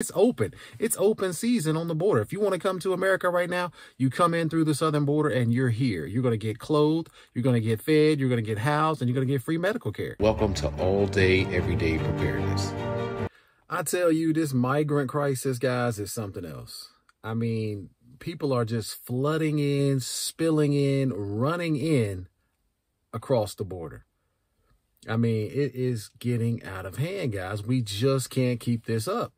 It's open. It's open season on the border. If you want to come to America right now, you come in through the southern border and you're here. You're going to get clothed, you're going to get fed, you're going to get housed, and you're going to get free medical care. Welcome to all day, everyday preparedness. I tell you, this migrant crisis, guys, is something else. I mean, people are just flooding in, spilling in, running in across the border. I mean, it is getting out of hand, guys. We just can't keep this up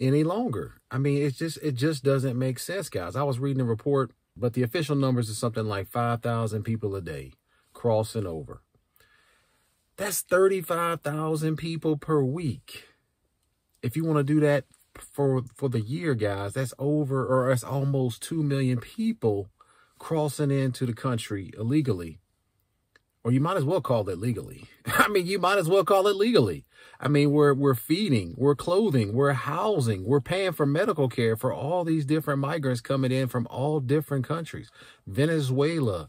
any longer. I mean, it's just it just doesn't make sense, guys. I was reading a report, but the official numbers is something like 5,000 people a day crossing over. That's 35,000 people per week. If you want to do that for for the year, guys, that's over or that's almost 2 million people crossing into the country illegally or you might as well call it legally. I mean, you might as well call it legally. I mean, we're we're feeding, we're clothing, we're housing, we're paying for medical care for all these different migrants coming in from all different countries. Venezuela,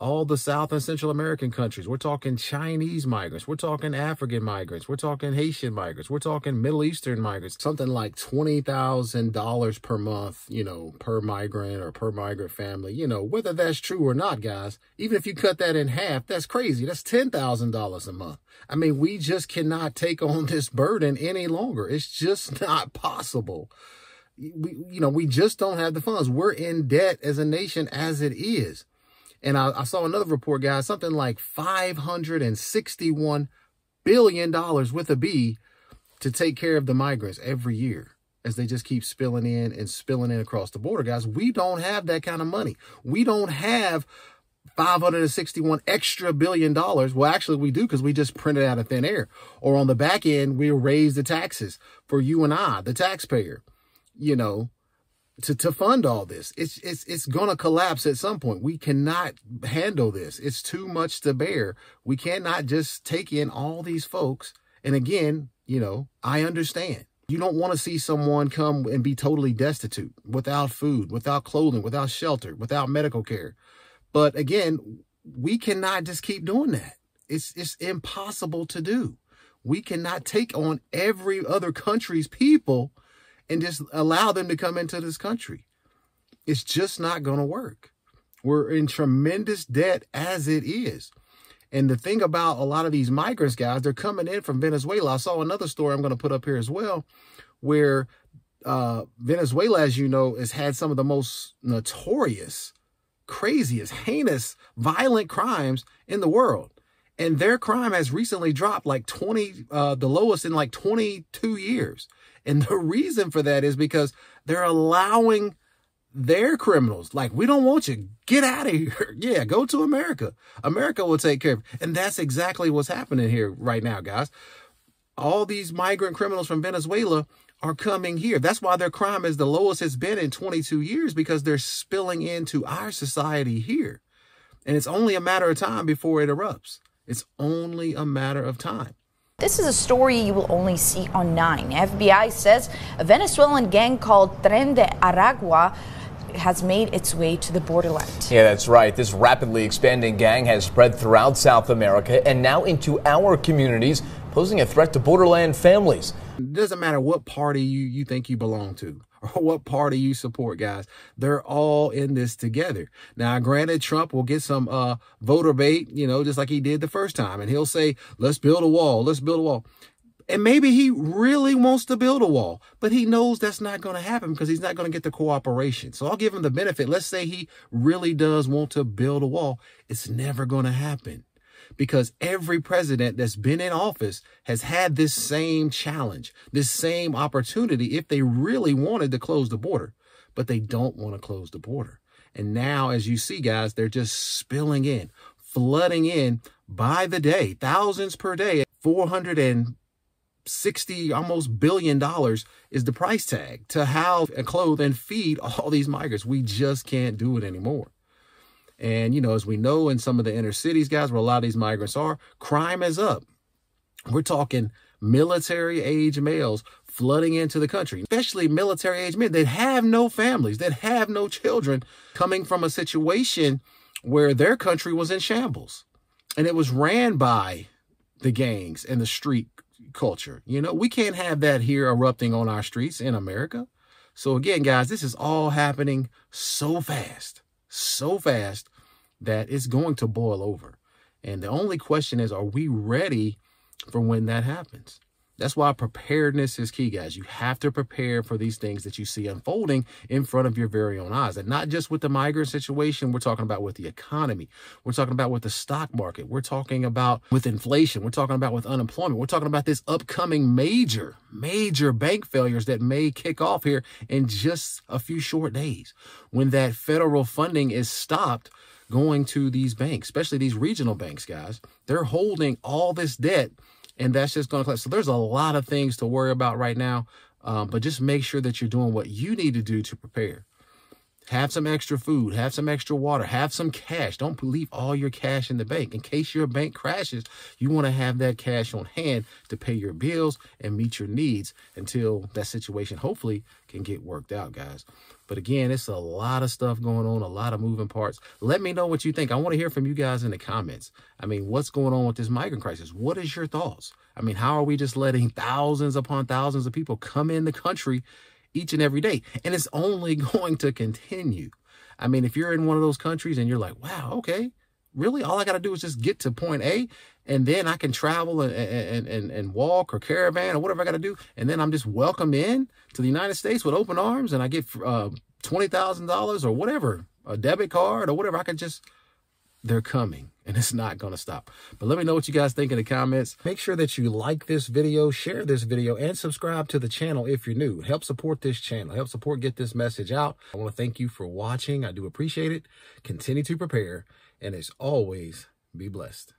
all the South and Central American countries. We're talking Chinese migrants. We're talking African migrants. We're talking Haitian migrants. We're talking Middle Eastern migrants. Something like $20,000 per month, you know, per migrant or per migrant family. You know, whether that's true or not, guys, even if you cut that in half, that's crazy. That's $10,000 a month. I mean, we just cannot take on this burden any longer. It's just not possible. We, you know, we just don't have the funds. We're in debt as a nation as it is. And I, I saw another report, guys, something like $561 billion with a B to take care of the migrants every year as they just keep spilling in and spilling in across the border, guys. We don't have that kind of money. We don't have 561 extra billion dollars. Well, actually, we do because we just printed out of thin air. Or on the back end, we raise the taxes for you and I, the taxpayer. You know, to, to fund all this. It's, it's, it's going to collapse at some point. We cannot handle this. It's too much to bear. We cannot just take in all these folks. And again, you know, I understand. You don't want to see someone come and be totally destitute, without food, without clothing, without shelter, without medical care. But again, we cannot just keep doing that. It's, it's impossible to do. We cannot take on every other country's people and just allow them to come into this country. It's just not going to work. We're in tremendous debt as it is. And the thing about a lot of these migrants, guys, they're coming in from Venezuela. I saw another story I'm going to put up here as well, where uh, Venezuela, as you know, has had some of the most notorious, craziest, heinous, violent crimes in the world. And their crime has recently dropped like 20, uh, the lowest in like 22 years. And the reason for that is because they're allowing their criminals, like, we don't want you. Get out of here. Yeah, go to America. America will take care of it. And that's exactly what's happening here right now, guys. All these migrant criminals from Venezuela are coming here. That's why their crime is the lowest it's been in 22 years because they're spilling into our society here. And it's only a matter of time before it erupts. It's only a matter of time. This is a story you will only see on 9. FBI says a Venezuelan gang called Tren de Aragua has made its way to the borderland. Yeah, that's right. This rapidly expanding gang has spread throughout South America and now into our communities, posing a threat to borderland families. It doesn't matter what party you, you think you belong to or what party you support, guys. They're all in this together. Now, granted, Trump will get some uh, voter bait, you know, just like he did the first time. And he'll say, let's build a wall. Let's build a wall. And maybe he really wants to build a wall, but he knows that's not going to happen because he's not going to get the cooperation. So I'll give him the benefit. Let's say he really does want to build a wall. It's never going to happen because every president that's been in office has had this same challenge, this same opportunity if they really wanted to close the border, but they don't want to close the border. And now, as you see, guys, they're just spilling in, flooding in by the day, thousands per day, 460 almost billion dollars is the price tag to house and clothe and feed all these migrants. We just can't do it anymore. And, you know, as we know in some of the inner cities, guys, where a lot of these migrants are, crime is up. We're talking military age males flooding into the country, especially military age men that have no families, that have no children, coming from a situation where their country was in shambles. And it was ran by the gangs and the street culture. You know, we can't have that here erupting on our streets in America. So again, guys, this is all happening so fast, so fast that it's going to boil over. And the only question is, are we ready for when that happens? That's why preparedness is key, guys. You have to prepare for these things that you see unfolding in front of your very own eyes. And not just with the migrant situation, we're talking about with the economy. We're talking about with the stock market. We're talking about with inflation. We're talking about with unemployment. We're talking about this upcoming major, major bank failures that may kick off here in just a few short days. When that federal funding is stopped, going to these banks, especially these regional banks, guys. They're holding all this debt and that's just going to collapse. So there's a lot of things to worry about right now, um, but just make sure that you're doing what you need to do to prepare. Have some extra food, have some extra water, have some cash. Don't leave all your cash in the bank. In case your bank crashes, you want to have that cash on hand to pay your bills and meet your needs until that situation hopefully can get worked out, guys. But again, it's a lot of stuff going on, a lot of moving parts. Let me know what you think. I want to hear from you guys in the comments. I mean, what's going on with this migrant crisis? What is your thoughts? I mean, how are we just letting thousands upon thousands of people come in the country each and every day. And it's only going to continue. I mean, if you're in one of those countries and you're like, wow, okay, really? All I got to do is just get to point A and then I can travel and, and, and, and walk or caravan or whatever I got to do. And then I'm just welcome in to the United States with open arms and I get uh, $20,000 or whatever, a debit card or whatever. I can just they're coming and it's not going to stop. But let me know what you guys think in the comments. Make sure that you like this video, share this video, and subscribe to the channel if you're new. Help support this channel. Help support get this message out. I want to thank you for watching. I do appreciate it. Continue to prepare. And as always, be blessed.